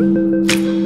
Música